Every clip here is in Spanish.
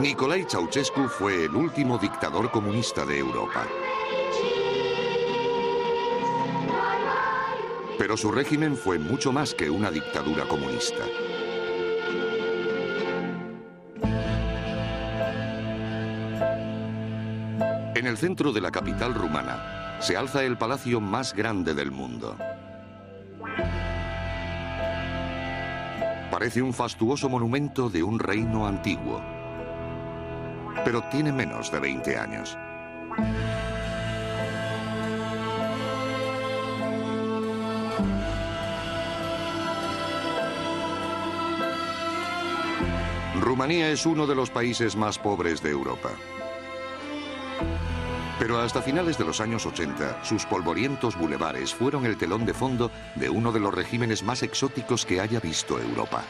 Nicolae Ceausescu fue el último dictador comunista de Europa. Pero su régimen fue mucho más que una dictadura comunista. En el centro de la capital rumana se alza el palacio más grande del mundo. Parece un fastuoso monumento de un reino antiguo, pero tiene menos de 20 años. Rumanía es uno de los países más pobres de Europa. Pero hasta finales de los años 80, sus polvorientos bulevares fueron el telón de fondo de uno de los regímenes más exóticos que haya visto Europa.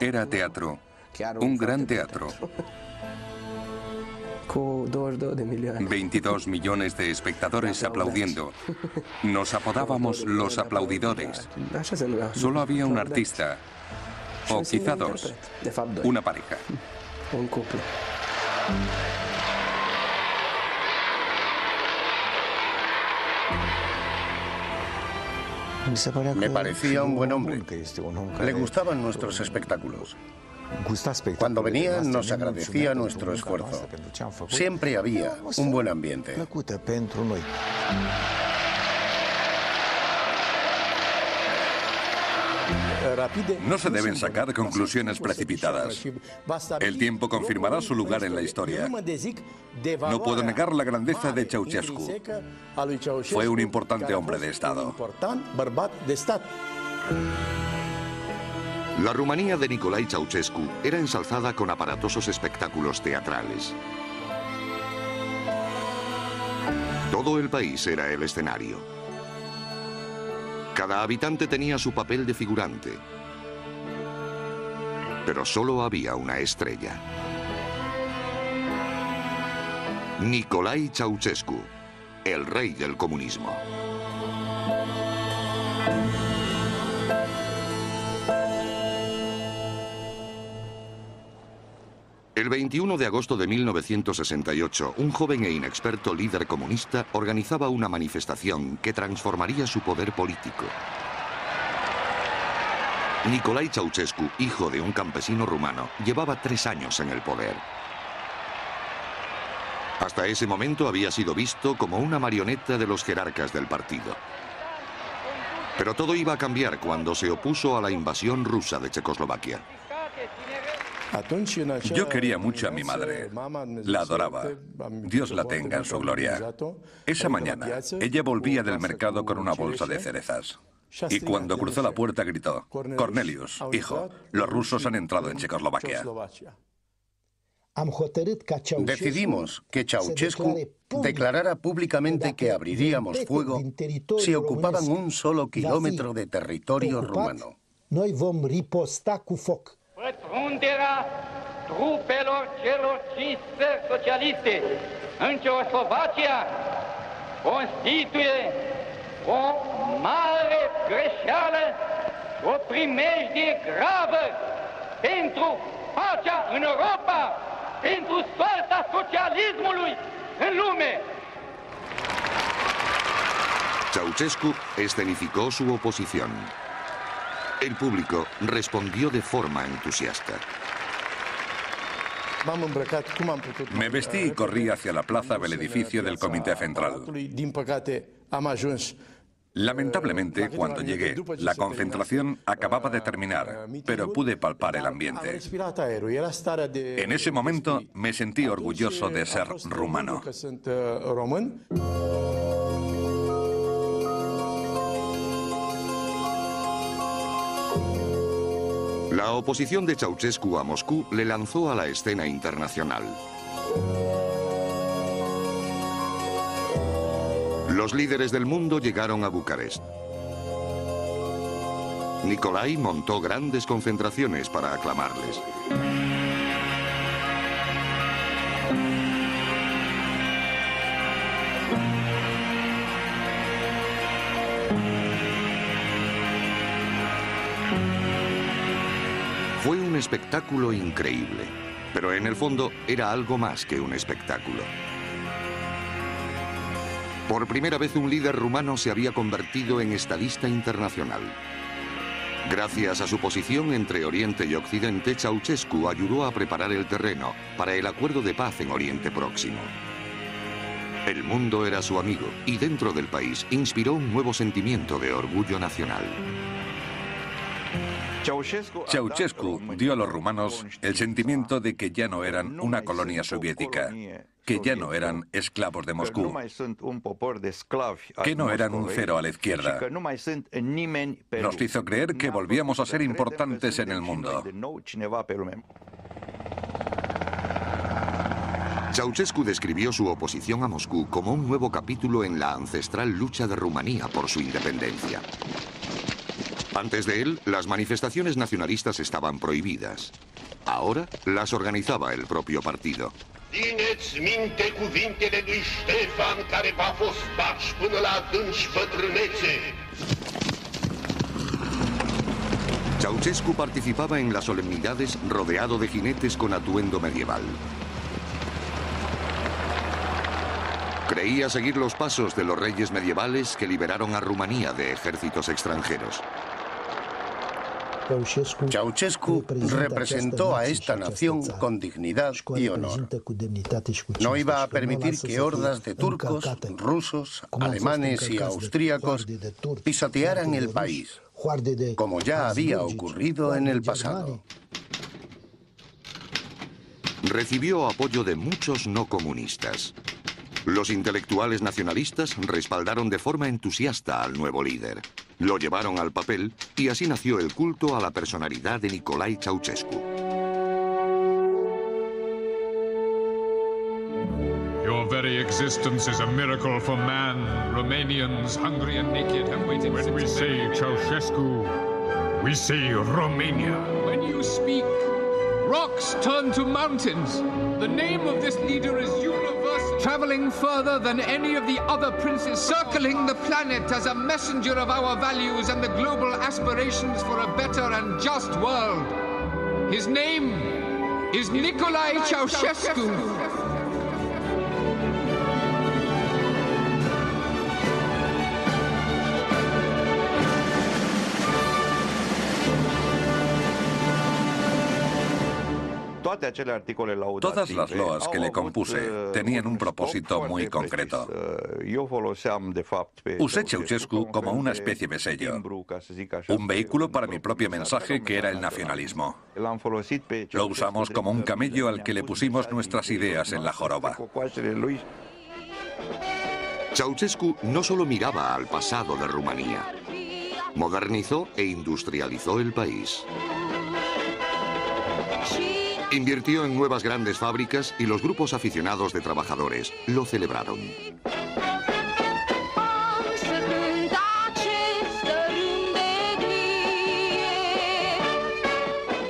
Era teatro, un gran teatro. 22 millones de espectadores aplaudiendo. Nos apodábamos los aplaudidores. Solo había un artista, o quizá dos, una pareja. Me parecía un buen hombre. Le gustaban nuestros espectáculos. Cuando venía nos agradecía nuestro esfuerzo. Siempre había un buen ambiente. No se deben sacar conclusiones precipitadas. El tiempo confirmará su lugar en la historia. No puedo negar la grandeza de Ceausescu. Fue un importante hombre de Estado. La Rumanía de Nicolae Ceausescu era ensalzada con aparatosos espectáculos teatrales. Todo el país era el escenario. Cada habitante tenía su papel de figurante. Pero solo había una estrella. Nicolae Ceausescu, el rey del comunismo. El 21 de agosto de 1968, un joven e inexperto líder comunista organizaba una manifestación que transformaría su poder político. Nicolae Ceausescu, hijo de un campesino rumano, llevaba tres años en el poder. Hasta ese momento había sido visto como una marioneta de los jerarcas del partido. Pero todo iba a cambiar cuando se opuso a la invasión rusa de Checoslovaquia. Yo quería mucho a mi madre. La adoraba. Dios la tenga en su gloria. Esa mañana, ella volvía del mercado con una bolsa de cerezas. Y cuando cruzó la puerta gritó, Cornelius, hijo, los rusos han entrado en Checoslovaquia. Decidimos que Ceausescu declarara públicamente que abriríamos fuego si ocupaban un solo kilómetro de territorio rumano. Pătrunderea trupelor celor cinci țări socialiste în Ceoslovacia constituie o mare greșeală, o primejdie gravă pentru pacea în Europa, pentru soarta socialismului în lume. Ceausescu escenificó su oposición. El público respondió de forma entusiasta. Me vestí y corrí hacia la plaza del edificio del Comité Central. Lamentablemente, cuando llegué, la concentración acababa de terminar, pero pude palpar el ambiente. En ese momento me sentí orgulloso de ser rumano. La oposición de Ceausescu a Moscú le lanzó a la escena internacional. Los líderes del mundo llegaron a Bucarest. Nicolai montó grandes concentraciones para aclamarles. Espectáculo increíble, pero en el fondo era algo más que un espectáculo. Por primera vez un líder rumano se había convertido en estadista internacional. Gracias a su posición entre Oriente y Occidente, Ceausescu ayudó a preparar el terreno para el acuerdo de paz en Oriente Próximo. El mundo era su amigo y dentro del país inspiró un nuevo sentimiento de orgullo nacional. Ceausescu dio a los rumanos el sentimiento de que ya no eran una colonia soviética, que ya no eran esclavos de Moscú, que no eran un cero a la izquierda. Nos hizo creer que volvíamos a ser importantes en el mundo. Ceausescu describió su oposición a Moscú como un nuevo capítulo en la ancestral lucha de Rumanía por su independencia. Antes de él, las manifestaciones nacionalistas estaban prohibidas. Ahora las organizaba el propio partido. Ceausescu participaba en las solemnidades rodeado de jinetes con atuendo medieval. Creía seguir los pasos de los reyes medievales que liberaron a Rumanía de ejércitos extranjeros. Ceausescu representó a esta nación con dignidad y honor. No iba a permitir que hordas de turcos, rusos, alemanes y austríacos pisotearan el país, como ya había ocurrido en el pasado. Recibió apoyo de muchos no comunistas. Los intelectuales nacionalistas respaldaron de forma entusiasta al nuevo líder. Lo llevaron al papel y así nació el culto a la personalidad de Nicolae Ceausescu. Your very existence is a miracle for man. Romanians, hungry and naked, have waited. When we say Ceausescu, we say Romania. When you speak, rocks turn to mountains. The name of this leader is traveling further than any of the other princes, circling the planet as a messenger of our values and the global aspirations for a better and just world. His name is Nikolai Ceausescu. Todas las loas que le compuse tenían un propósito muy concreto. Usé Ceausescu como una especie de sello, un vehículo para mi propio mensaje que era el nacionalismo. Lo usamos como un camello al que le pusimos nuestras ideas en la joroba. Ceausescu no solo miraba al pasado de Rumanía, modernizó e industrializó el país. Invirtió en nuevas grandes fábricas y los grupos aficionados de trabajadores lo celebraron.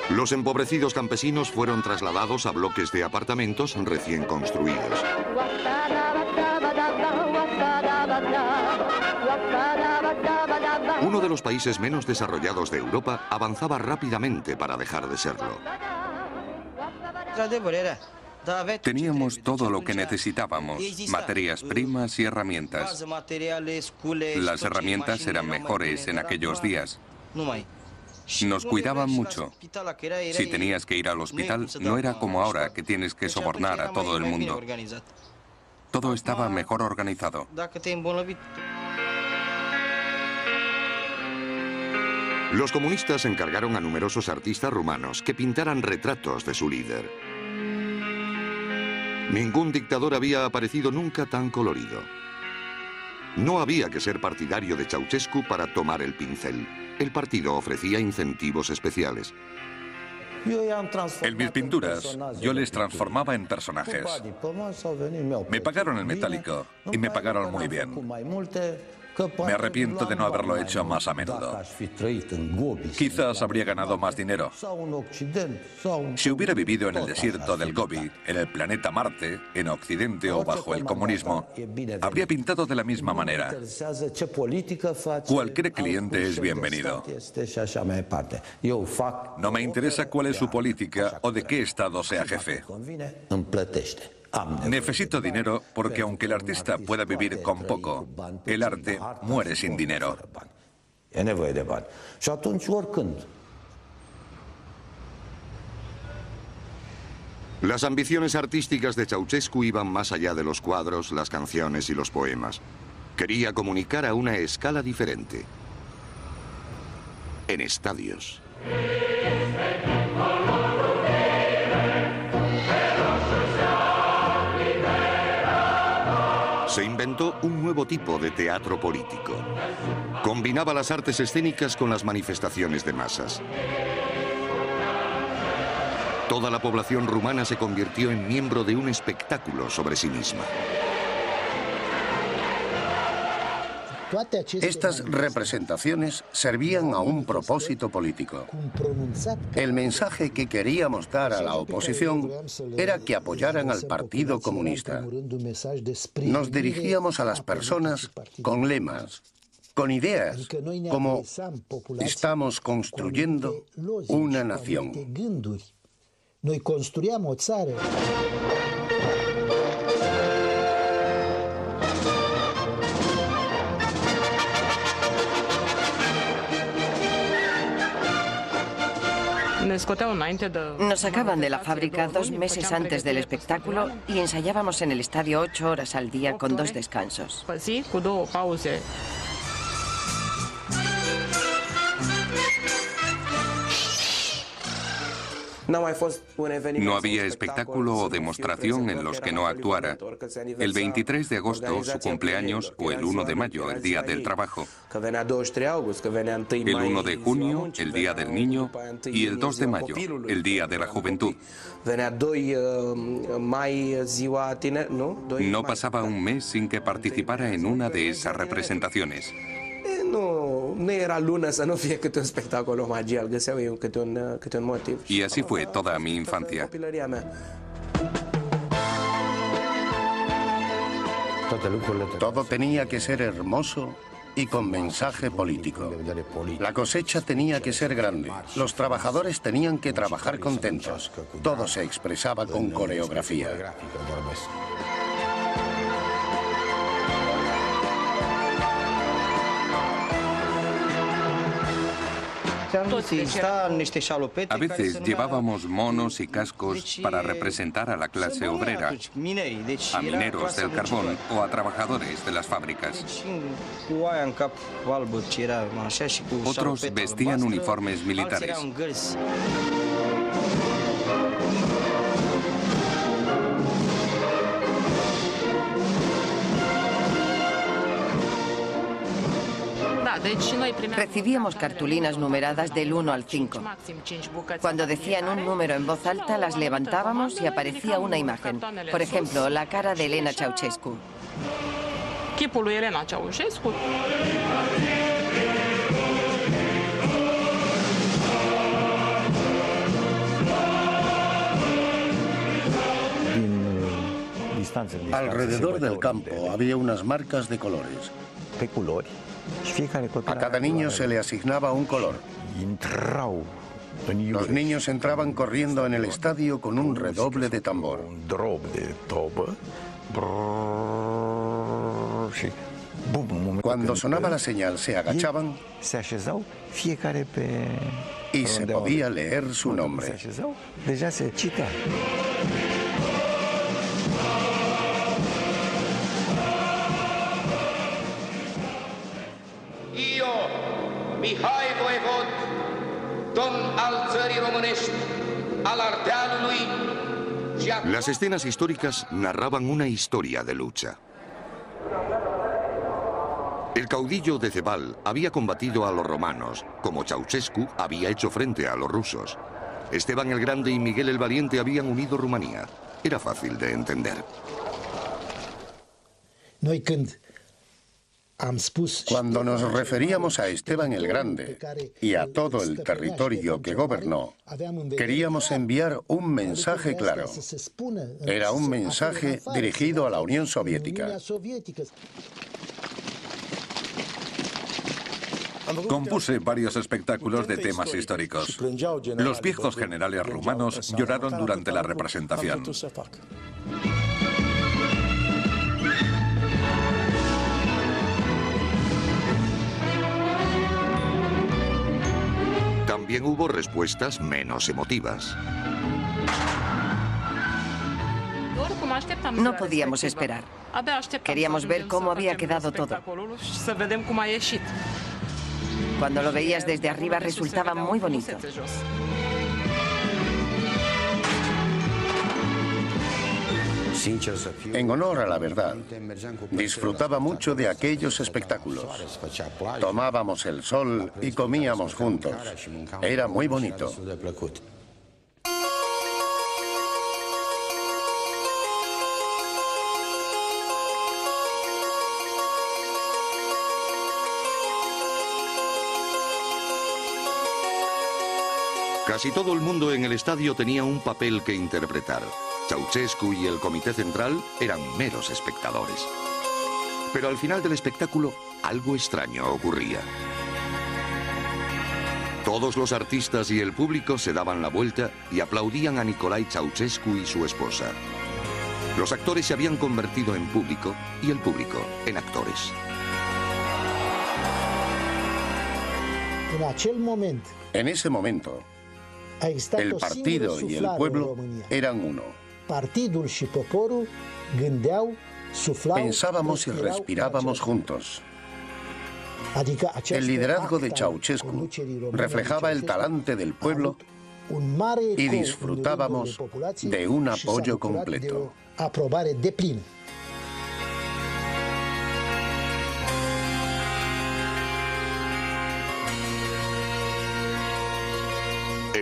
Los empobrecidos campesinos fueron trasladados a bloques de apartamentos recién construidos. Uno de los países menos desarrollados de Europa avanzaba rápidamente para dejar de serlo. Teníamos todo lo que necesitábamos, materias primas y herramientas. Las herramientas eran mejores en aquellos días. Nos cuidaban mucho. Si tenías que ir al hospital, no era como ahora que tienes que sobornar a todo el mundo. Todo estaba mejor organizado. Los comunistas encargaron a numerosos artistas rumanos que pintaran retratos de su líder. Ningún dictador había aparecido nunca tan colorido. No había que ser partidario de Ceausescu para tomar el pincel. El partido ofrecía incentivos especiales. En mis pinturas, yo les transformaba en personajes. Me pagaron el metálico y me pagaron muy bien. Me arrepiento de no haberlo hecho más a menudo. Quizás habría ganado más dinero. Si hubiera vivido en el desierto del Gobi, en el planeta Marte, en Occidente o bajo el comunismo, habría pintado de la misma manera. Cualquier cliente es bienvenido. No me interesa cuál es su política o de qué estado sea jefe. Necesito dinero porque aunque el artista pueda vivir con poco, el arte muere sin dinero. Las ambiciones artísticas de Ceausescu iban más allá de los cuadros, las canciones y los poemas. Quería comunicar a una escala diferente. En estadios. Se inventó un nuevo tipo de teatro político. Combinaba las artes escénicas con las manifestaciones de masas. Toda la población rumana se convirtió en miembro de un espectáculo sobre sí misma. Estas representaciones servían a un propósito político. El mensaje que queríamos dar a la oposición era que apoyaran al Partido Comunista. Nos dirigíamos a las personas con lemas, con ideas, como estamos construyendo una nación. Nos sacaban de la fábrica dos meses antes del espectáculo y ensayábamos en el estadio ocho horas al día con dos descansos. No había espectáculo o demostración en los que no actuara. El 23 de agosto, su cumpleaños, o el 1 de mayo, el Día del Trabajo. El 1 de junio, el Día del Niño, y el 2 de mayo, el Día de la Juventud. No pasaba un mes sin que participara en una de esas representaciones. No, no era luna să nu fie câte un spectacol omagial, găseau eu câte un, câte un motiv. Y así fue toda mi infancia. Todo tenía que ser hermoso y con mensaje político. La cosecha tenía que ser grande. Los trabajadores tenían que trabajar contentos. Todo se expresaba con coreografía. A veces llevábamos monos y cascos para representar a la clase obrera, a mineros del carbón o a trabajadores de las fábricas. Otros vestían uniformes militares. Recibíamos cartulinas numeradas del 1 al 5. Cuando decían un número en voz alta, las levantábamos y aparecía una imagen. Por ejemplo, la cara de Elena Ceausescu. Elena Ceausescu. Alrededor del campo había unas marcas de colores. A cada niño se le asignaba un color. Los niños entraban corriendo en el estadio con un redoble de tambor. Cuando sonaba la señal se agachaban. Y se podía leer su nombre. Las escenas históricas narraban una historia de lucha. El caudillo de Cebal había combatido a los romanos, como Ceausescu había hecho frente a los rusos. Esteban el Grande y Miguel el Valiente habían unido Rumanía. Era fácil de entender. Cuando nos referíamos a Esteban el Grande y a todo el territorio que gobernó, queríamos enviar un mensaje claro. Era un mensaje dirigido a la Unión Soviética. Compuse varios espectáculos de temas históricos. Los viejos generales rumanos lloraron durante la representación. También hubo respuestas menos emotivas. No podíamos esperar. Queríamos ver cómo había quedado todo. Cuando lo veías desde arriba resultaba muy bonito. En honor a la verdad, disfrutaba mucho de aquellos espectáculos. Tomábamos el sol y comíamos juntos. Era muy bonito. Casi todo el mundo en el estadio tenía un papel que interpretar. Ceausescu y el Comité Central eran meros espectadores. Pero al final del espectáculo, algo extraño ocurría. Todos los artistas y el público se daban la vuelta y aplaudían a Nicolai Ceausescu y su esposa. Los actores se habían convertido en público y el público en actores. En ese momento, el partido y el pueblo eran uno. Pensábamos y respirábamos juntos. El liderazgo de Ceausescu reflejaba el talante del pueblo y disfrutábamos de un apoyo completo.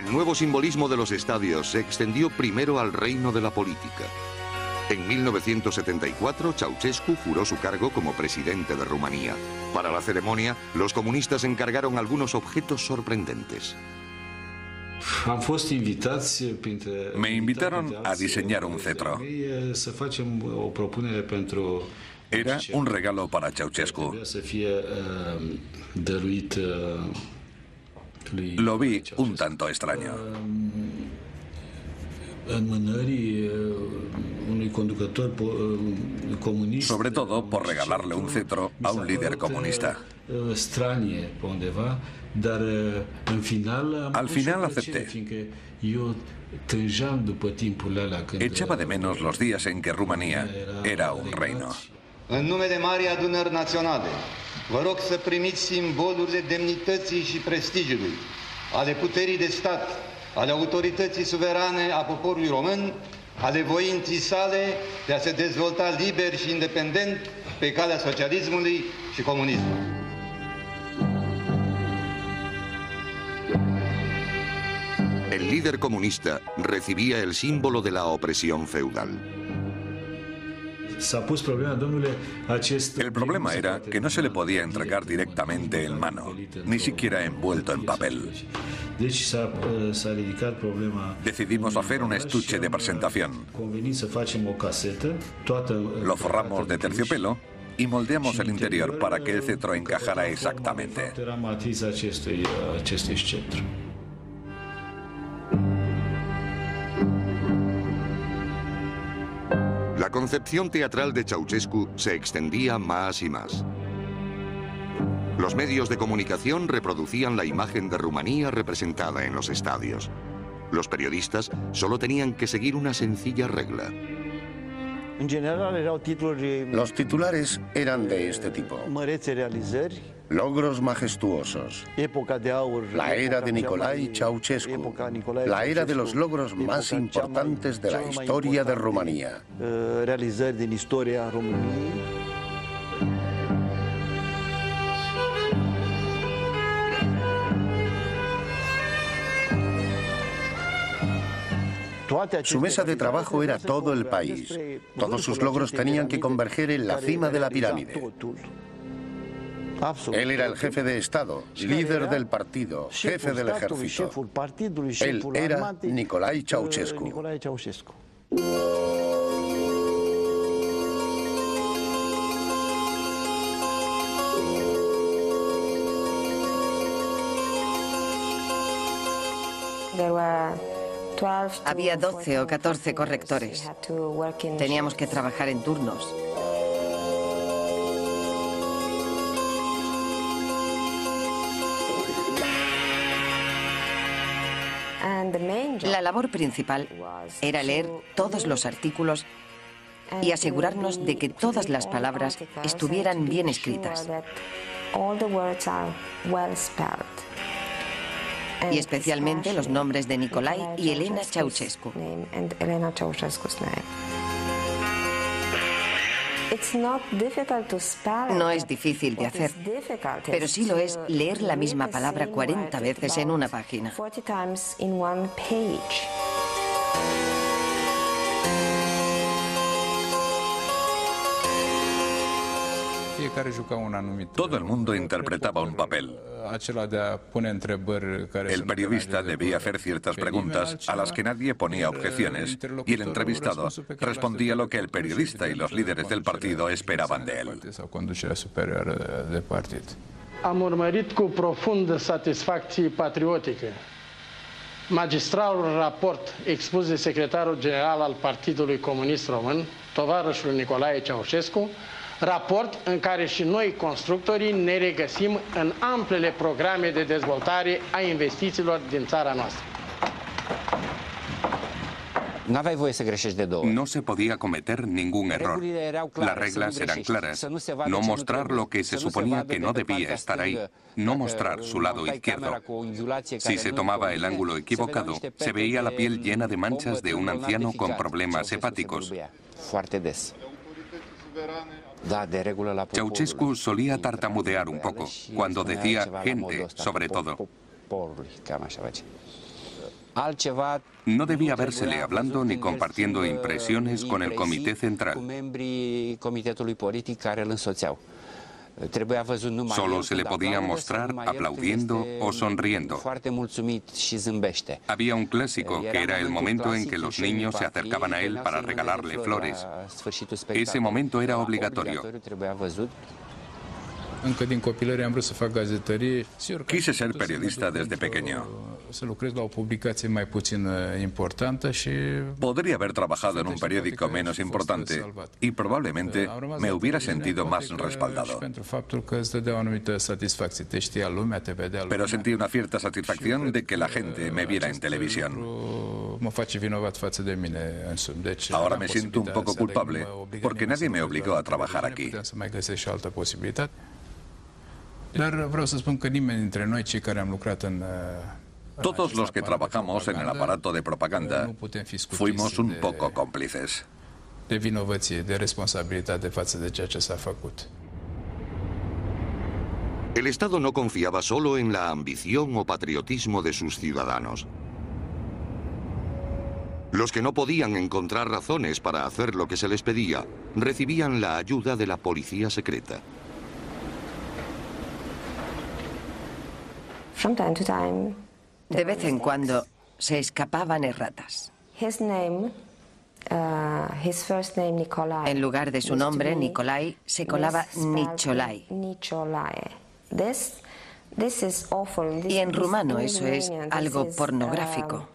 El nuevo simbolismo de los estadios se extendió primero al reino de la política. En 1974, Ceausescu juró su cargo como presidente de Rumanía. Para la ceremonia, los comunistas encargaron algunos objetos sorprendentes. Me invitaron a diseñar un cetro. Era un regalo para Ceausescu. Lo vi un tanto extraño. Sobre todo por regalarle un cetro a un líder comunista. Al final acepté. Echaba de menos los días en que Rumanía era un reino. En nombre de Maria Adunări Naționale, vă rog să primiți simbolurile demnității și prestigiului, ale puterii de stat, ale autorității suverane a poporului român, ale voinții sale de a se dezvolta liber și independent pe calea socialismului și comunismului. El líder comunista recibía el símbolo de la opresión feudal. El problema era que no se le podía entregar directamente en mano, ni siquiera envuelto en papel. Decidimos hacer un estuche de presentación. Lo forramos de terciopelo y moldeamos el interior para que el cetro encajara exactamente. Concepción teatral de Ceausescu se extendía más y más. Los medios de comunicación reproducían la imagen de Rumanía representada en los estadios. Los periodistas solo tenían que seguir una sencilla regla. Los titulares eran de este tipo. Logros majestuosos. La era de Nicolai Ceausescu. La era de los logros más importantes de la historia de Rumanía. Su mesa de trabajo era todo el país. Todos sus logros tenían que converger en la cima de la pirámide. Él era el jefe de Estado, líder del partido, jefe del ejército. Él era Nicolae Ceausescu. Había 12 o 14 correctores. Teníamos que trabajar en turnos. La labor principal era leer todos los artículos y asegurarnos de que todas las palabras estuvieran bien escritas. Y especialmente los nombres de Nicolai y Elena Ceausescu. No es difícil de hacer, pero sí lo es leer la misma palabra 40 veces en una página. Todo el mundo interpretaba un papel. El periodista debía hacer ciertas preguntas a las que nadie ponía objeciones y el entrevistado respondía lo que el periodista y los líderes del partido esperaban de él. Am urmărit cu profundă satisfacție patriotică magistralul raport expus de secretarul general al Partidului Comunist Român, tovarășul Nicolae Ceaușescu, raport în care și noi, constructorii, ne regăsim în amplele programe de dezvoltare a investițiilor din țara noastră. No se podía cometer ningún error. Las reglas eran claras. No mostrar lo que se suponía que no debía estar ahí. No mostrar su lado izquierdo. Si se tomaba el ángulo equivocado, se veía la piel llena de manchas de un anciano con problemas hepáticos. Ceausescu solía tartamudear un poco cuando decía gente, sobre todo. No debía vérsele hablando ni compartiendo impresiones con el Comité Central. Solo se le podía mostrar aplaudiendo o sonriendo. Había un clásico que era el momento en que los niños se acercaban a él para regalarle flores. Ese momento era obligatorio. Quise ser periodista desde pequeño. Podría haber trabajado en un periódico menos importante y probablemente me hubiera sentido más respaldado. Pero sentí una cierta satisfacción de que la gente me viera en televisión. Ahora me siento un poco culpable porque nadie me obligó a trabajar aquí. Todos los que trabajamos en el aparato de propaganda fuimos un poco cómplices. El Estado no confiaba solo en la ambición o patriotismo de sus ciudadanos. Los que no podían encontrar razones para hacer lo que se les pedía, recibían la ayuda de la policía secreta. De vez en cuando se escapaban erratas. Uh, en lugar de su nombre, Nikolai, se colaba Nicholai. Y en rumano eso es algo pornográfico.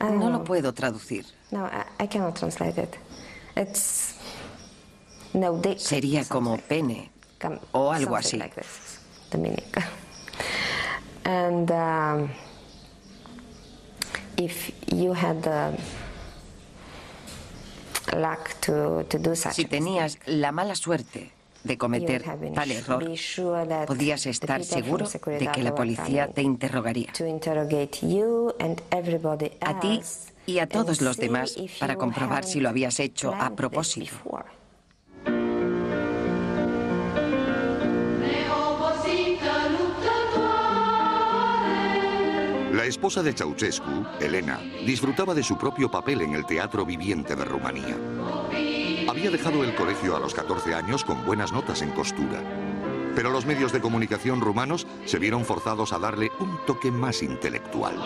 No lo puedo traducir. No, I cannot translate it. It's Sería como pene o algo así. And um, if you had the luck to, to do such si tenías la mala suerte de cometer tal error, podías estar seguro de que la policía te interrogaría. A ti y a todos los demás para comprobar si lo habías hecho a propósito. La esposa de Ceausescu, Elena, disfrutaba de su propio papel en el teatro viviente de Rumanía. Había dejado el colegio a los 14 años con buenas notas en costura. Pero los medios de comunicación rumanos se vieron forzados a darle un toque más intelectual.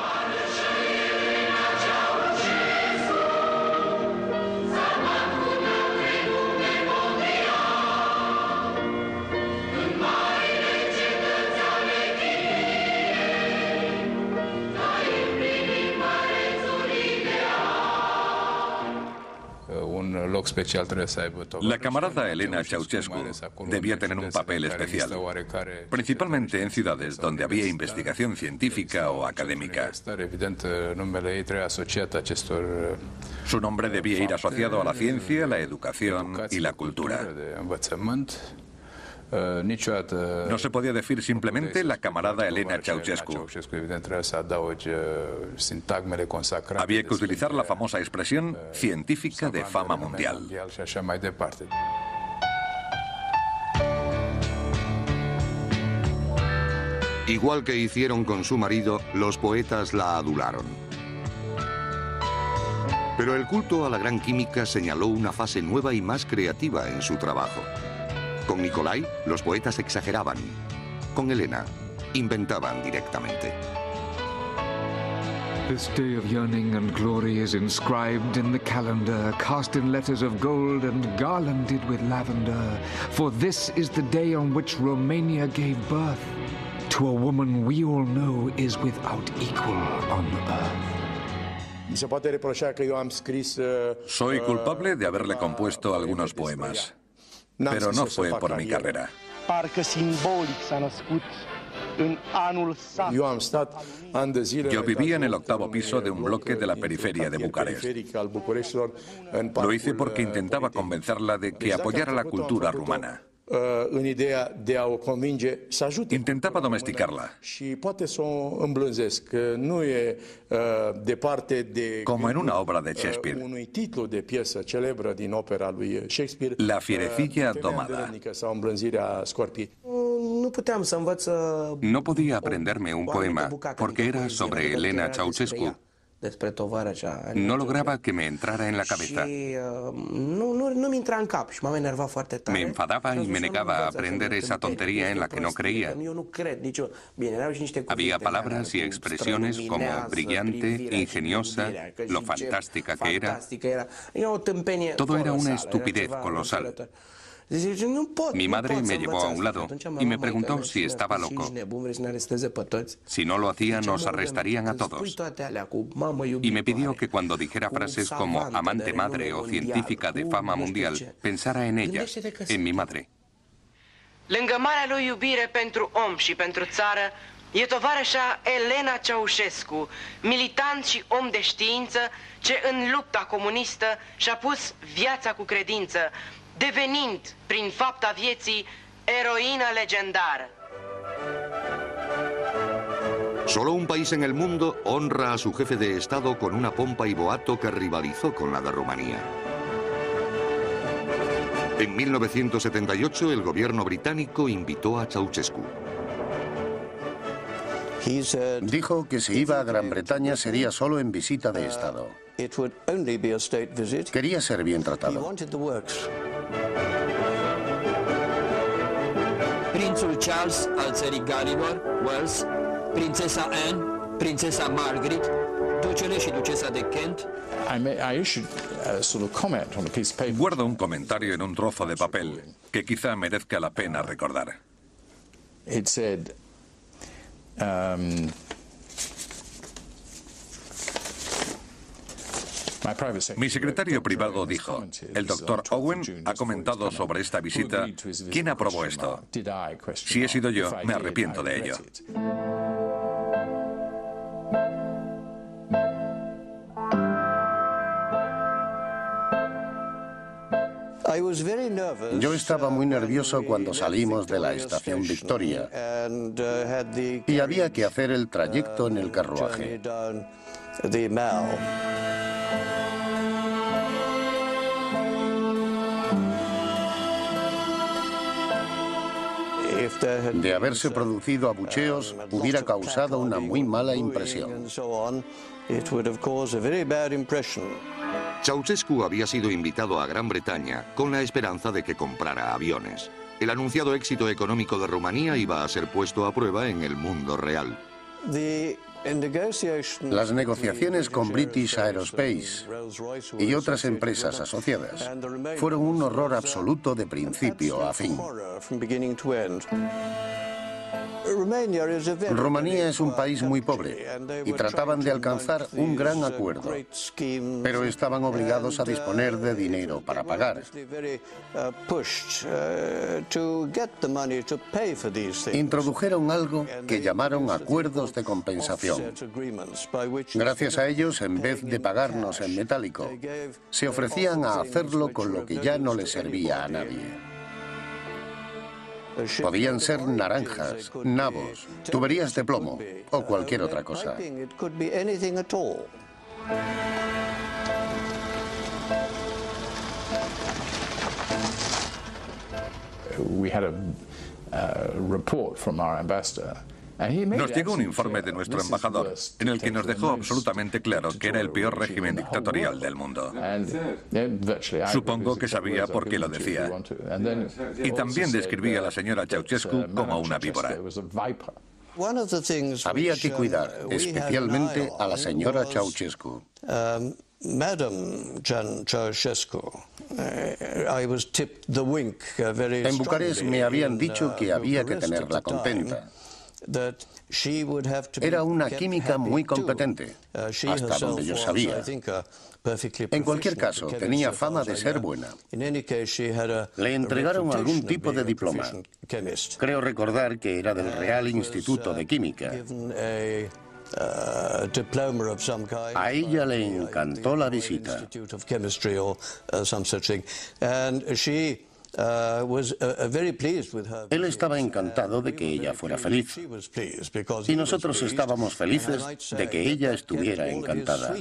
La camarada Elena Ceausescu debía tener un papel especial, principalmente en ciudades donde había investigación científica o académica. Su nombre debía ir asociado a la ciencia, la educación y la cultura. No se podía decir simplemente la camarada Elena Ceausescu. Había que utilizar la famosa expresión científica de fama mundial. Igual que hicieron con su marido, los poetas la adularon. Pero el culto a la gran química señaló una fase nueva y más creativa en su trabajo. Con Nicolai, los poetas exageraban. Con Elena, inventaban directamente. This day of yearning and glory is inscribed in the calendar, cast in letters of gold and garlanded with lavender. For this is the day on which Romania gave birth to a woman we all know is without equal on earth. Soy culpable de haberle compuesto algunos poemas. Pero no fue por mi carrera. Yo vivía en el octavo piso de un bloque de la periferia de Bucarest. Lo hice porque intentaba convencerla de que apoyara la cultura rumana. Uh, în ideea de a o convinge să ajute. Intentaba domesticarla. Și poate să o îmblânzesc. Nu e uh, departe de... Como en una obra de Shakespeare. Uh, unui titlu de piesă celebră din opera lui Shakespeare. La firefiglia uh, domada. Sau îmblânzirea scorpiei. No puteam să învăț... No podía aprenderme un poema, porque era sobre Elena Ceausescu. No lograba que me entrara en la cabeza. Me enfadaba y me negaba a aprender esa tontería en la que no creía. Había palabras y expresiones como brillante, ingeniosa, lo fantástica que era. Todo era una estupidez colosal. Mi madre me llevó a un lado y me preguntó si estaba loco. Si no lo hacía, nos arrestarían a todos. Y me pidió que cuando dijera frases como amante madre o científica de fama mundial, pensara en ella, en mi madre. Lângă marea lui iubire pentru om și pentru țară, e tovarășa Elena Ceaușescu, militant și om de știință, ce în lupta comunistă și-a pus viața cu credință, devenind, prin fapta vieții, eroină legendară. Solo un país en el mundo honra a su jefe de Estado con una pompa y boato que rivalizó con la de Rumanía. En 1978, el gobierno británico invitó a Ceausescu. Dijo que si iba a Gran Bretaña sería solo en visita de Estado. Quería ser bien tratado. Prințul Charles al țării Galilor, Wales, prințesa Anne, prințesa Margaret, ducele și ducesa de Kent. Guardo un comentario en un trozo de papel que quizá merezca la pena recordar. It said, um, Mi secretario privado dijo, el doctor Owen ha comentado sobre esta visita, ¿quién aprobó esto? Si he sido yo, me arrepiento de ello. Yo estaba muy nervioso cuando salimos de la estación Victoria y había que hacer el trayecto en el carruaje. De haberse producido abucheos, hubiera causado una muy mala impresión. Ceausescu había sido invitado a Gran Bretaña con la esperanza de que comprara aviones. El anunciado éxito económico de Rumanía iba a ser puesto a prueba en el mundo real. Las negociaciones con British Aerospace y otras empresas asociadas fueron un horror absoluto de principio a fin. Rumanía es un país muy pobre y trataban de alcanzar un gran acuerdo, pero estaban obligados a disponer de dinero para pagar. Introdujeron algo que llamaron acuerdos de compensación. Gracias a ellos, en vez de pagarnos en metálico, se ofrecían a hacerlo con lo que ya no le servía a nadie. Podían ser naranjas, nabos, tuberías de plomo o cualquier otra cosa. We had a uh, report from our ambassador nos llegó un informe de nuestro embajador en el que nos dejó absolutamente claro que era el peor régimen dictatorial del mundo. Supongo que sabía por qué lo decía. Y también describía a la señora Ceausescu como una víbora. Había que cuidar especialmente a la señora Ceausescu. En Bucarest me habían dicho que había que tenerla contenta. Era una química muy competente, uh, hasta donde yo sabía. En cualquier caso, tenía fama de ser buena. Le entregaron algún tipo de diploma. Creo recordar que era del Real Instituto de Química. Uh, A ella le encantó la visita. Él estaba encantado de que ella fuera feliz. Y nosotros estábamos felices de que ella estuviera encantada.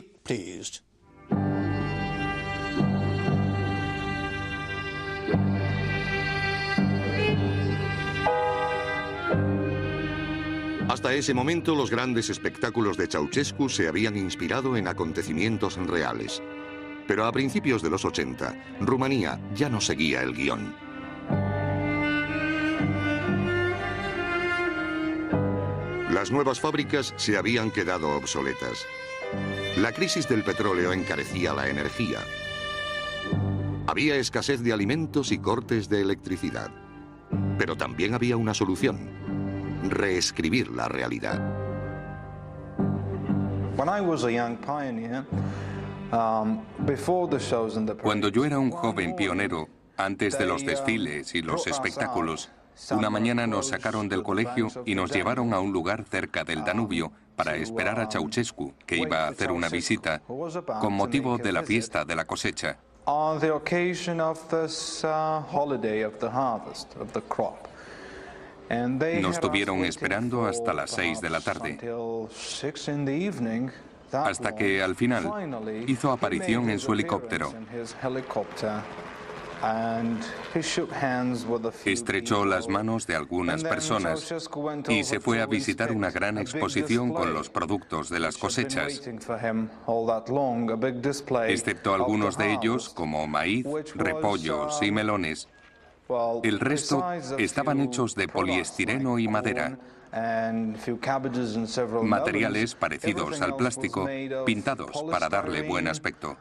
Hasta ese momento los grandes espectáculos de Ceausescu se habían inspirado en acontecimientos reales. Pero a principios de los 80, Rumanía ya no seguía el guion. Las nuevas fábricas se habían quedado obsoletas. La crisis del petróleo encarecía la energía. Había escasez de alimentos y cortes de electricidad. Pero también había una solución. Reescribir la realidad. Cuando yo era un joven pionero, antes de los desfiles y los espectáculos, una mañana nos sacaron del colegio y nos llevaron a un lugar cerca del Danubio para esperar a Ceausescu, que iba a hacer una visita con motivo de la fiesta de la cosecha. Nos tuvieron esperando hasta las seis de la tarde hasta que al final hizo aparición en su helicóptero. Estrechó las manos de algunas personas y se fue a visitar una gran exposición con los productos de las cosechas, excepto algunos de ellos como maíz, repollos y melones. El resto estaban hechos de poliestireno y madera materiales parecidos al plástico, pintados para darle buen aspecto.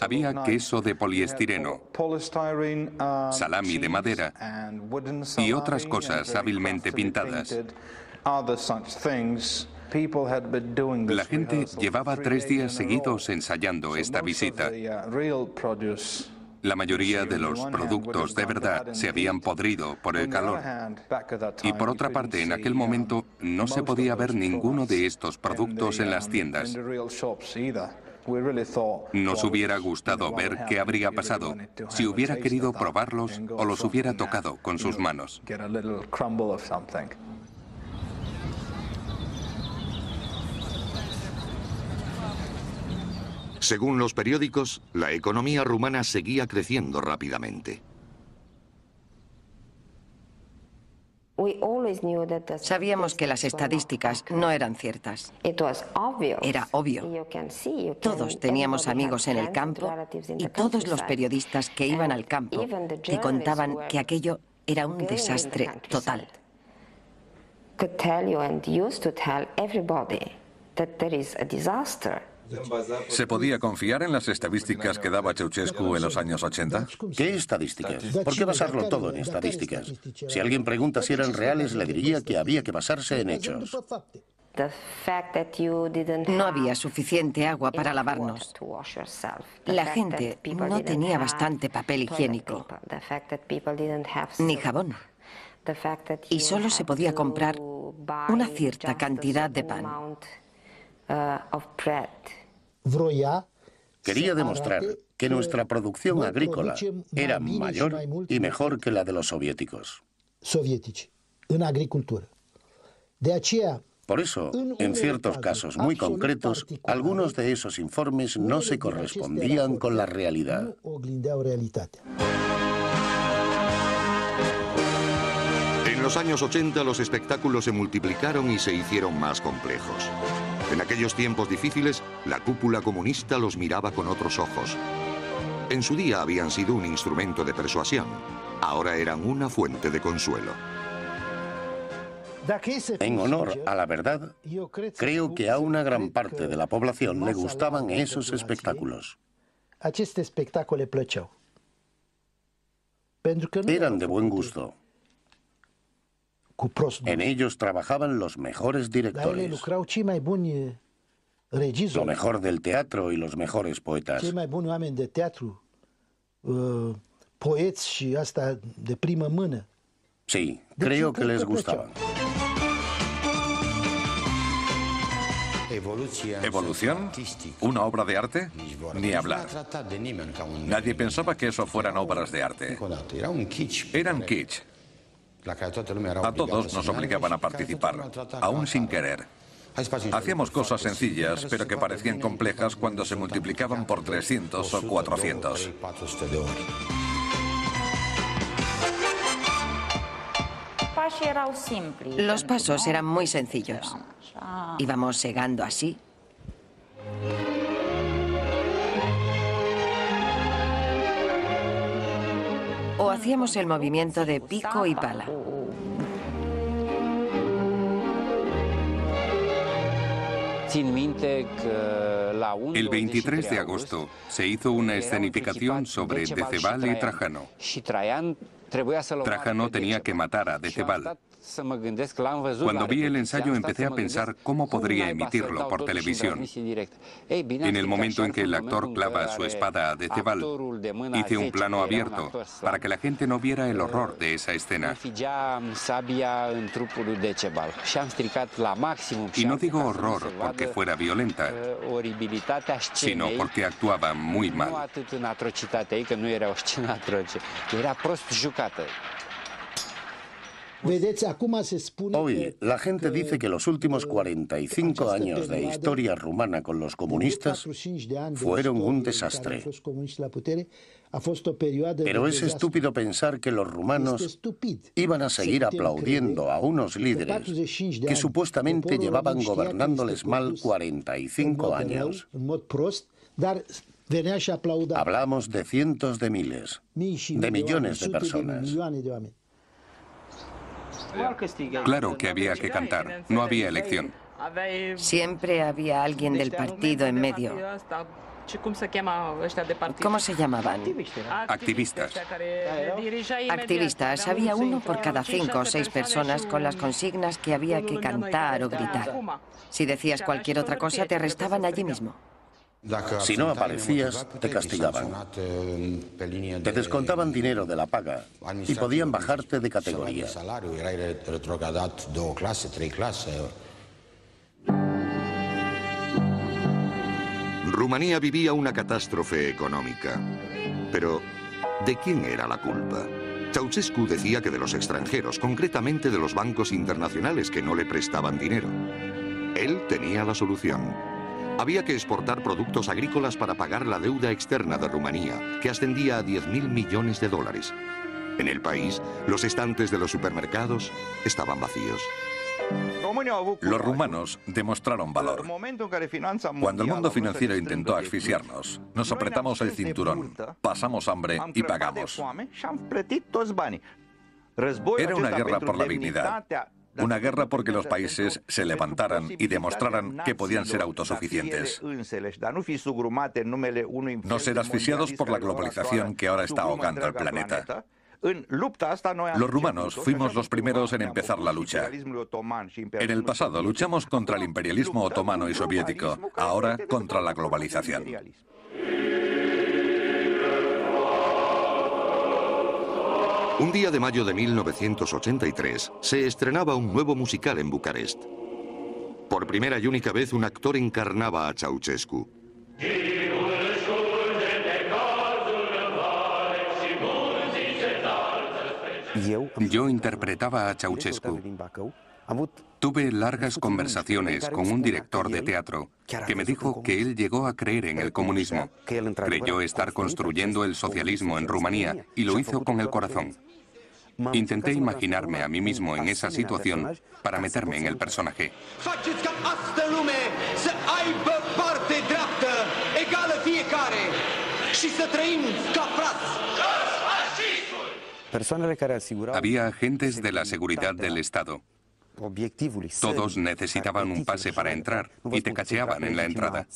Había queso de poliestireno, uh, salami de madera y otras cosas hábilmente pintadas. La gente llevaba tres días seguidos ensayando esta visita. La mayoría de los productos de verdad se habían podrido por el calor. Y por otra parte, en aquel momento no se podía ver ninguno de estos productos en las tiendas. Nos hubiera gustado ver qué habría pasado si hubiera querido probarlos o los hubiera tocado con sus manos. Según los periódicos, la economía rumana seguía creciendo rápidamente. Sabíamos que las estadísticas no eran ciertas. Era obvio. Todos teníamos amigos en el campo y todos los periodistas que iban al campo te contaban que aquello era un desastre total. ¿Se podía confiar en las estadísticas que daba Ceausescu en los años 80? ¿Qué estadísticas? ¿Por qué basarlo todo en estadísticas? Si alguien pregunta si eran reales, le diría que había que basarse en hechos. No había suficiente agua para lavarnos. La gente no tenía bastante papel higiénico, ni jabón. Y solo se podía comprar una cierta cantidad de pan. Quería demostrar que nuestra producción agrícola era mayor y mejor que la de los soviéticos. Por eso, en ciertos casos muy concretos, algunos de esos informes no se correspondían con la realidad. En los años 80 los espectáculos se multiplicaron y se hicieron más complejos. En aquellos tiempos difíciles, la cúpula comunista los miraba con otros ojos. En su día habían sido un instrumento de persuasión, ahora eran una fuente de consuelo. En honor a la verdad, creo que a una gran parte de la población le gustaban esos espectáculos. Eran de buen gusto. En ellos trabajaban los mejores directores, lo mejor del teatro y los mejores poetas. Sí, creo que les gustaban. ¿Evolución? ¿Una obra de arte? Ni hablar. Nadie pensaba que eso fueran obras de arte. Eran kitsch. A todos nos obligaban a participar, aún sin querer. Hacíamos cosas sencillas, pero que parecían complejas cuando se multiplicaban por 300 o 400. Los pasos eran muy sencillos. Íbamos segando así. O hacíamos el movimiento de pico y pala. El 23 de agosto se hizo una escenificación sobre Decebal y Trajano. Trajano tenía que matar a Decebal. Cuando vi el ensayo empecé a pensar cómo podría emitirlo por televisión. En el momento en que el actor clava su espada a Decebal, hice un plano abierto para que la gente no viera el horror de esa escena. Y no digo horror porque fuera violenta, sino porque actuaba muy mal. Hoy la gente dice que los últimos 45 años de historia rumana con los comunistas fueron un desastre. Pero es estúpido pensar que los rumanos iban a seguir aplaudiendo a unos líderes que supuestamente llevaban gobernándoles mal 45 años. Hablamos de cientos de miles, de millones de personas. Claro que había que cantar, no había elección. Siempre había alguien del partido en medio. ¿Cómo se llamaban? Activistas. Activistas. Había uno por cada cinco o seis personas con las consignas que había que cantar o gritar. Si decías cualquier otra cosa, te arrestaban allí mismo. Si no aparecías, te castigaban. Te descontaban dinero de la paga y podían bajarte de categoría. Rumanía vivía una catástrofe económica. Pero, ¿de quién era la culpa? Ceausescu decía que de los extranjeros, concretamente de los bancos internacionales que no le prestaban dinero. Él tenía la solución Había que exportar productos agrícolas para pagar la deuda externa de Rumanía, que ascendía a 10.000 millones de dólares. En el país, los estantes de los supermercados estaban vacíos. Los rumanos demostraron valor. Cuando el mundo financiero intentó asfixiarnos, nos apretamos el cinturón, pasamos hambre y pagamos. Era una guerra por la dignidad, una guerra porque los países se levantaran y demostraran que podían ser autosuficientes. No ser asfixiados por la globalización que ahora está ahogando el planeta. Los rumanos fuimos los primeros en empezar la lucha. En el pasado luchamos contra el imperialismo otomano y soviético, ahora contra la globalización. Un día de mayo de 1983 se estrenaba un nuevo musical en Bucarest. Por primera y única vez un actor encarnaba a Ceausescu. Yo interpretaba a Ceausescu. Tuve largas conversaciones con un director de teatro que me dijo que él llegó a creer en el comunismo. Creyó estar construyendo el socialismo en Rumanía y lo hizo con el corazón. Intenté imaginarme a mí mismo en esa situación para meterme en el personaje. Había agentes de la seguridad del Estado. Todos necesitaban un pase para entrar y te cacheaban en la entrada.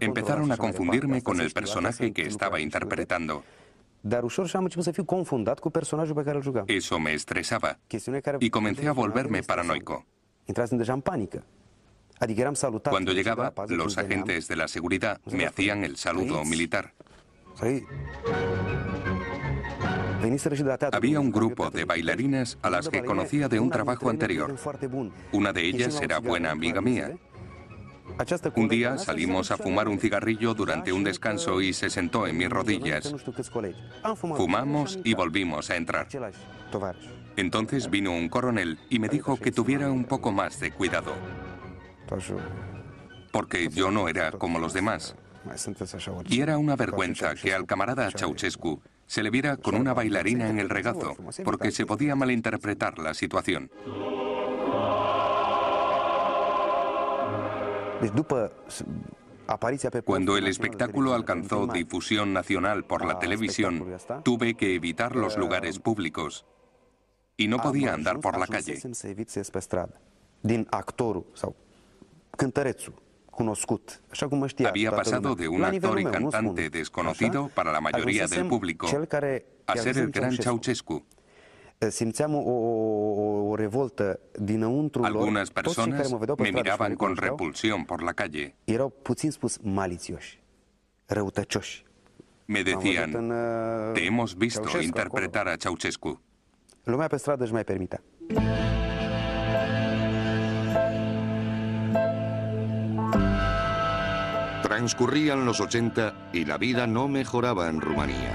Empezaron a confundirme con el personaje que estaba interpretando. Eso me estresaba. Y comencé a volverme paranoico. Cuando llegaba, los agentes de la seguridad me hacían el saludo militar. Había un grupo de bailarinas a las que conocía de un trabajo anterior. Una de ellas era buena amiga mía. Un día salimos a fumar un cigarrillo durante un descanso y se sentó en mis rodillas. Fumamos y volvimos a entrar. Entonces vino un coronel y me dijo que tuviera un poco más de cuidado. Porque yo no era como los demás. Y era una vergüenza que al camarada Ceausescu se le viera con una bailarina en el regazo, porque se podía malinterpretar la situación. Cuando el espectáculo alcanzó difusión nacional por la televisión, tuve que evitar los lugares públicos y no podía andar por la calle. Había pasado de un actor y cantante desconocido para la mayoría del público a ser el gran Ceausescu. Algunas personas me miraban con repulsión por la calle. Me decían, te hemos visto interpretar a Ceausescu. Transcurrían los 80 y la vida no mejoraba en Rumanía.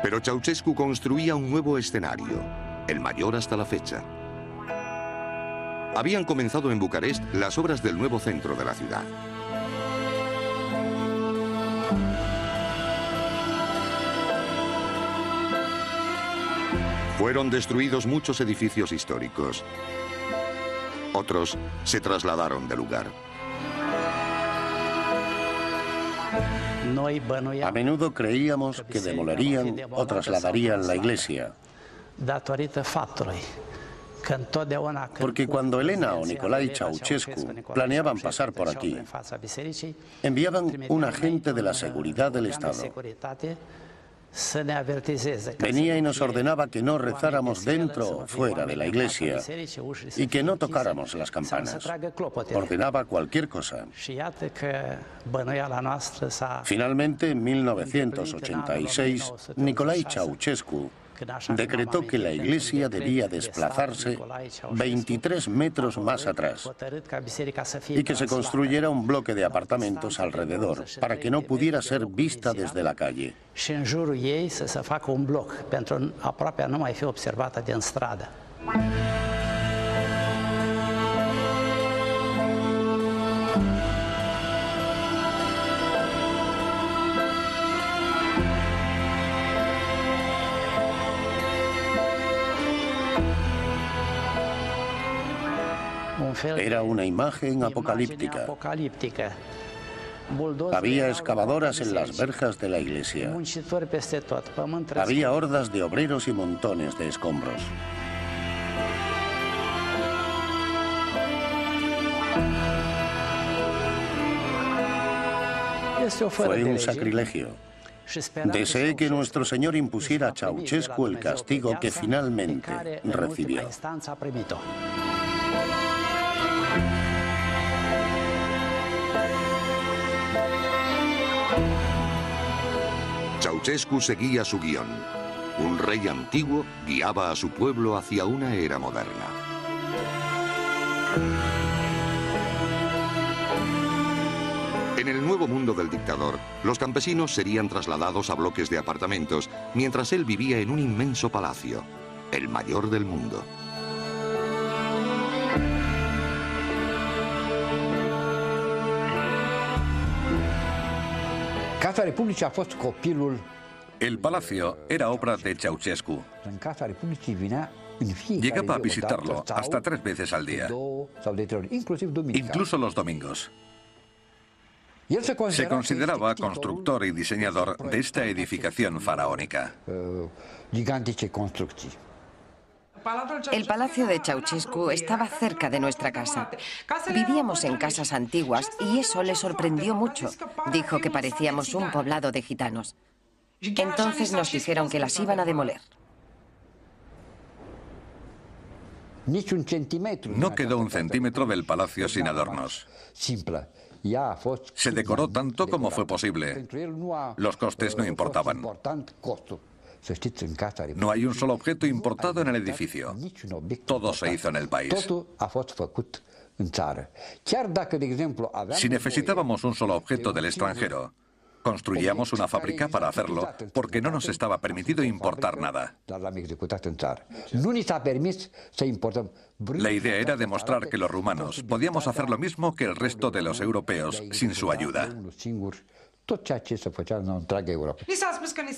Pero Ceausescu construía un nuevo escenario, el mayor hasta la fecha. Habían comenzado en Bucarest las obras del nuevo centro de la ciudad. Fueron destruidos muchos edificios históricos. Otros se trasladaron de lugar. A menudo creíamos que demolerían o trasladarían la iglesia. Porque cuando Elena o Nicolai Ceausescu planeaban pasar por aquí, enviaban un agente de la seguridad del Estado Venía y nos ordenaba que no rezáramos dentro o fuera de la iglesia y que no tocáramos las campanas. Ordenaba cualquier cosa. Finalmente, en 1986, Nicolai Ceausescu decretó que la iglesia debía desplazarse 23 metros más atrás y que se construyera un bloque de apartamentos alrededor para que no pudiera ser vista desde la calle. Era una imagen apocalíptica. Había excavadoras en las verjas de la iglesia. Había hordas de obreros y montones de escombros. Fue un sacrilegio. Deseé que nuestro Señor impusiera a Ceausescu el castigo que finalmente recibió. Ceausescu seguía su guion. Un rey antiguo guiaba a su pueblo hacia una era moderna. En el nuevo mundo del dictador, los campesinos serían trasladados a bloques de apartamentos, mientras él vivía en un inmenso palacio, el mayor del mundo. El palacio era obra de Ceausescu. Llegaba a visitarlo hasta tres veces al día, incluso los domingos. Se consideraba constructor y diseñador de esta edificación faraónica. El palacio de Ceausescu estaba cerca de nuestra casa. Vivíamos en casas antiguas y eso le sorprendió mucho. Dijo que parecíamos un poblado de gitanos. Entonces nos dijeron que las iban a demoler. No quedó un centímetro del palacio sin adornos. Se decoró tanto como fue posible. Los costes no importaban. No hay un solo objeto importado en el edificio. Todo se hizo en el país. Si necesitábamos un solo objeto del extranjero, construíamos una fábrica para hacerlo porque no nos estaba permitido importar nada. La idea era demostrar que los rumanos podíamos hacer lo mismo que el resto de los europeos sin su ayuda.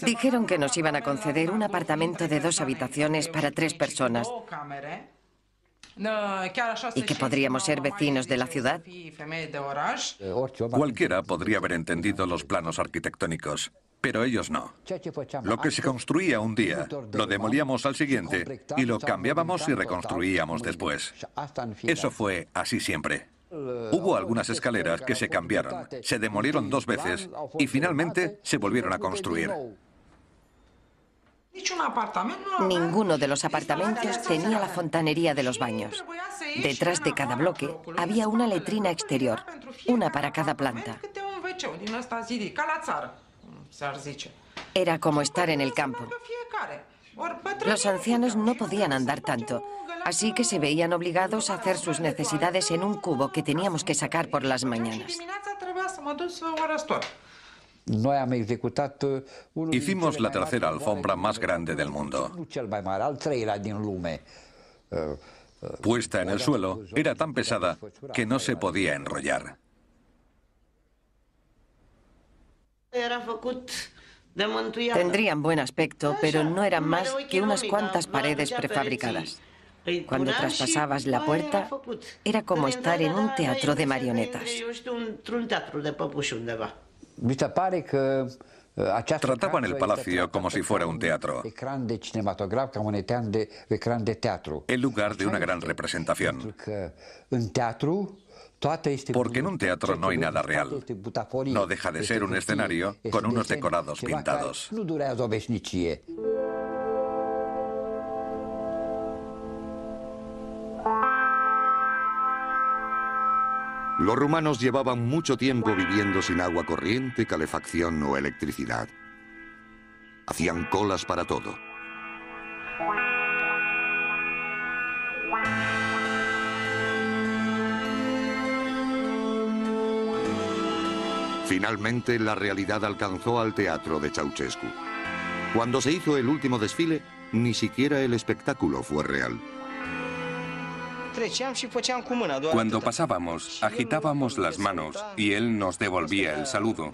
Dijeron que nos iban a conceder un apartamento de dos habitaciones para tres personas y que podríamos ser vecinos de la ciudad. Cualquiera podría haber entendido los planos arquitectónicos, pero ellos no. Lo que se construía un día, lo demolíamos al siguiente y lo cambiábamos y reconstruíamos después. Eso fue así siempre. Hubo algunas escaleras que se cambiaron, se demolieron dos veces y finalmente se volvieron a construir. Ninguno de los apartamentos tenía la fontanería de los baños. Detrás de cada bloque había una letrina exterior, una para cada planta. Era como estar en el campo. Los ancianos no podían andar tanto, así que se veían obligados a hacer sus necesidades en un cubo que teníamos que sacar por las mañanas. Hicimos la tercera alfombra más grande del mundo. Puesta en el suelo, era tan pesada que no se podía enrollar. Tendrían buen aspecto, pero no eran más que unas cuantas paredes prefabricadas. Cuando traspasabas la puerta, era como estar en un teatro de marionetas. Trataban el palacio como si fuera un teatro, el lugar de una gran representación. Porque en un teatro no hay nada real. No deja de ser un escenario con unos decorados pintados. Los rumanos llevaban mucho tiempo viviendo sin agua corriente, calefacción o electricidad. Hacían colas para todo. Finalmente, la realidad alcanzó al teatro de Ceausescu. Cuando se hizo el último desfile, ni siquiera el espectáculo fue real. Cuando pasábamos, agitábamos las manos y él nos devolvía el saludo.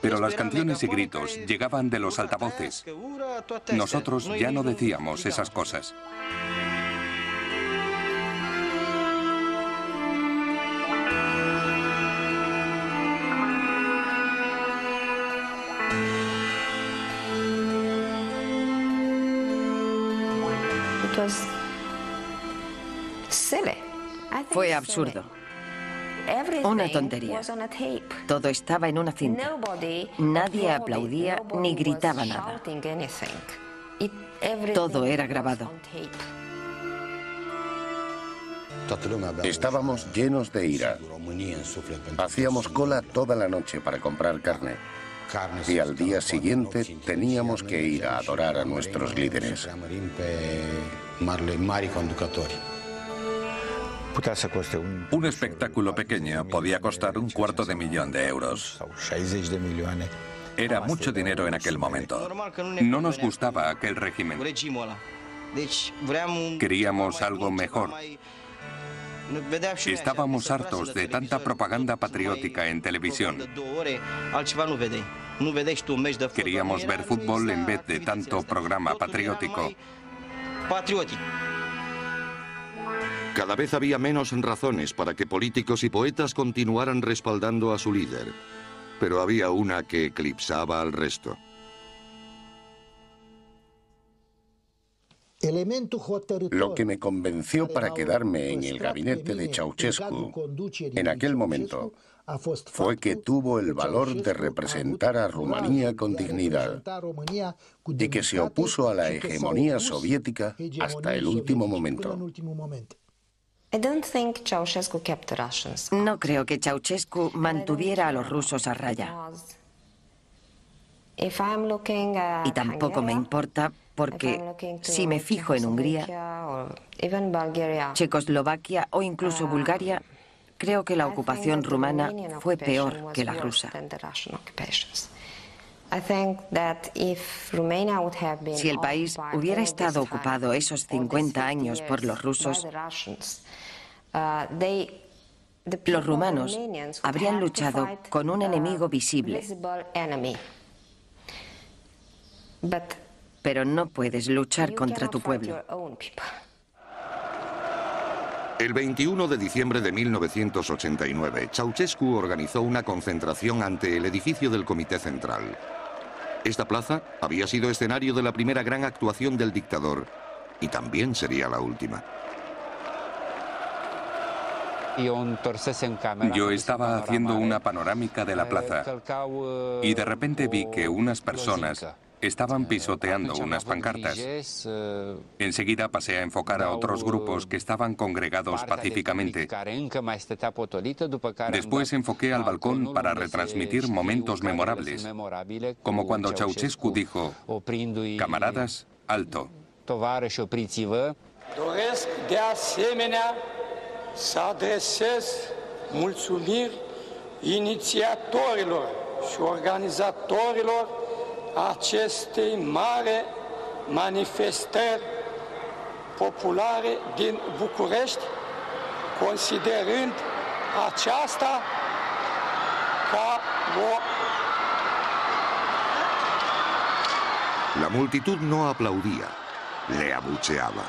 Pero las canciones y gritos llegaban de los altavoces. Nosotros ya no decíamos esas cosas. Absurdo. Una tontería. Todo estaba en una cinta. Nadie aplaudía ni gritaba nada. Todo era grabado. Estábamos llenos de ira. Hacíamos cola toda la noche para comprar carne. Y al día siguiente teníamos que ir a adorar a nuestros líderes. Un espectáculo pequeño podía costar un cuarto de millón de euros. Era mucho dinero en aquel momento. No nos gustaba aquel régimen. Queríamos algo mejor. Estábamos hartos de tanta propaganda patriótica en televisión. Queríamos ver fútbol en vez de tanto programa patriótico. Cada vez había menos razones para que políticos y poetas continuaran respaldando a su líder, pero había una que eclipsaba al resto. Lo que me convenció para quedarme en el gabinete de Ceausescu en aquel momento fue que tuvo el valor de representar a Rumanía con dignidad y que se opuso a la hegemonía soviética hasta el último momento. No creo que Ceausescu mantuviera a los rusos a raya. Y tampoco me importa porque si me fijo en Hungría, Checoslovaquia o incluso Bulgaria, creo que la ocupación rumana fue peor que la rusa. Si el país hubiera estado ocupado esos 50 años por los rusos, los rumanos habrían luchado con un enemigo visible. pero no puedes luchar contra tu pueblo. El 21 de diciembre de 1989, Ceausescu organizó una concentración ante el edificio del Comité Central. Esta plaza había sido escenario de la primera gran actuación del dictador y también sería la última. Yo estaba haciendo una panorámica de la plaza y de repente vi que unas personas Estaban pisoteando unas pancartas. Enseguida pasé a enfocar a otros grupos que estaban congregados pacíficamente. Después enfoqué al balcón para retransmitir momentos memorables, como cuando Ceausescu dijo, camaradas, alto. Doresc de asemenea să adresez mulțumiri inițiatorilor și organizatorilor acestei mare manifestări populare din București, considerând aceasta ca o La multitud no aplaudía, le abucheaba.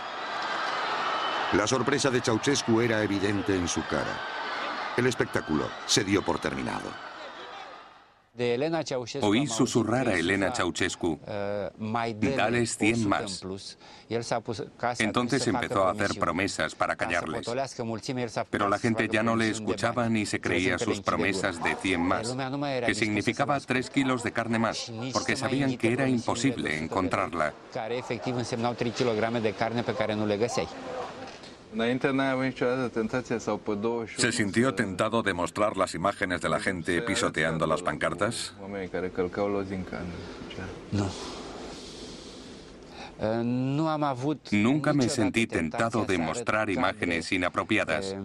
La sorpresa de Ceausescu era evidente en su cara. El espectáculo se dio por terminado. Oí susurrar a Elena Ceausescu, dales 100 más. Entonces empezó a hacer promesas para callarles. Pero la gente ya no le escuchaba ni se creía sus promesas de 100 más, que significaba 3 kilos de carne más, porque sabían que era imposible encontrarla. ¿Se sintió tentado de mostrar las imágenes de la gente pisoteando las pancartas? No. Nunca me sentí tentado de mostrar imágenes inapropiadas.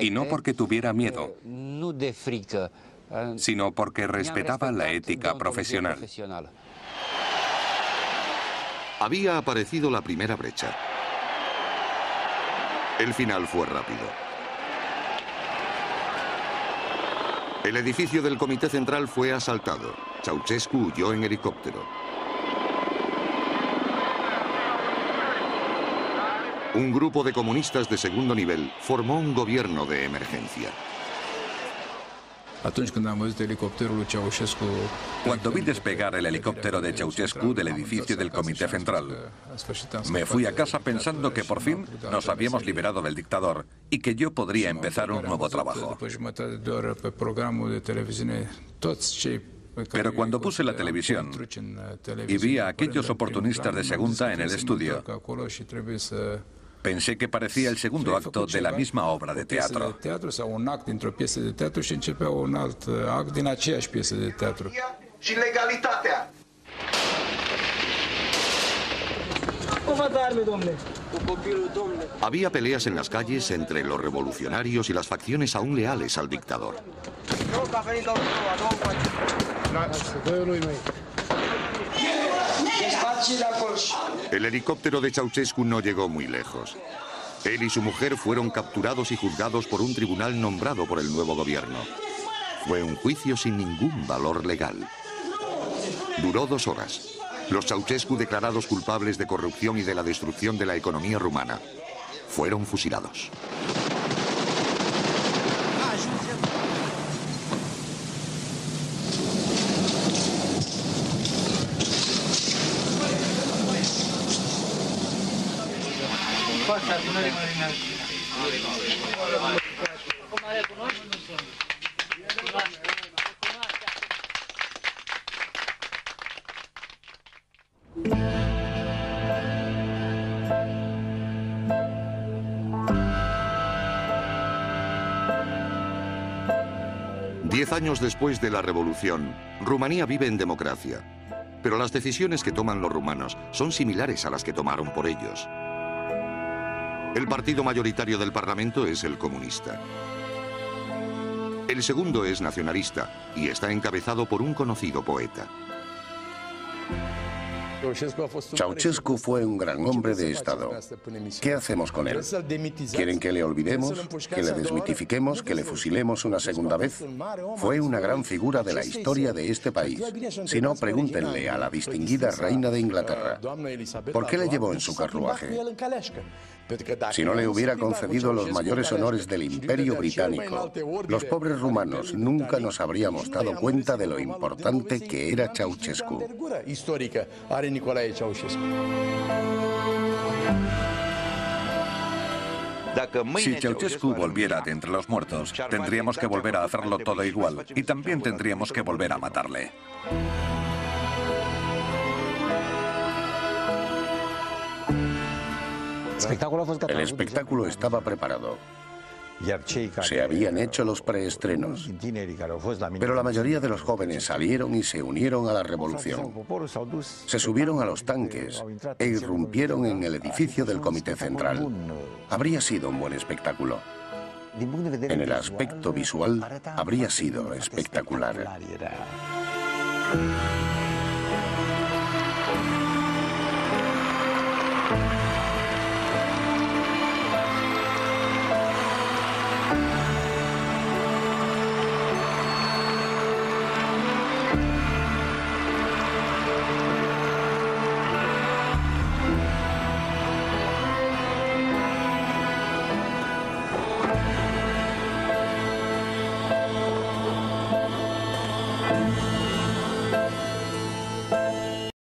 Y no porque tuviera miedo, sino porque respetaba la ética profesional. Había aparecido la primera brecha. El final fue rápido. El edificio del Comité Central fue asaltado. Ceausescu huyó en helicóptero. Un grupo de comunistas de segundo nivel formó un gobierno de emergencia. Cuando vi despegar el helicóptero de Ceausescu del edificio del Comité Central, me fui a casa pensando que por fin nos habíamos liberado del dictador y que yo podría empezar un nuevo trabajo. Pero cuando puse la televisión y vi a aquellos oportunistas de segunda en el estudio, Pensé que parecía el segundo acto de la misma obra de teatro. Había peleas en las calles entre los revolucionarios y las facciones aún leales al dictador. El helicóptero de Ceausescu no llegó muy lejos. Él y su mujer fueron capturados y juzgados por un tribunal nombrado por el nuevo gobierno. Fue un juicio sin ningún valor legal. Duró dos horas. Los Ceausescu declarados culpables de corrupción y de la destrucción de la economía rumana fueron fusilados. Diez años después de la revolución, Rumanía vive en democracia. Pero las decisiones que toman los rumanos son similares a las que tomaron por ellos. El partido mayoritario del Parlamento es el comunista. El segundo es nacionalista y está encabezado por un conocido poeta. Ceausescu fue un gran hombre de Estado. ¿Qué hacemos con él? ¿Quieren que le olvidemos? ¿Que le desmitifiquemos? ¿Que le fusilemos una segunda vez? Fue una gran figura de la historia de este país. Si no, pregúntenle a la distinguida reina de Inglaterra. ¿Por qué le llevó en su carruaje? Si no le hubiera concedido los mayores honores del imperio británico, los pobres rumanos nunca nos habríamos dado cuenta de lo importante que era Ceausescu. Si Ceausescu volviera de entre los muertos, tendríamos que volver a hacerlo todo igual y también tendríamos que volver a matarle. El espectáculo estaba preparado. Se habían hecho los preestrenos, pero la mayoría de los jóvenes salieron y se unieron a la revolución. Se subieron a los tanques e irrumpieron en el edificio del Comité Central. Habría sido un buen espectáculo. En el aspecto visual, habría sido espectacular.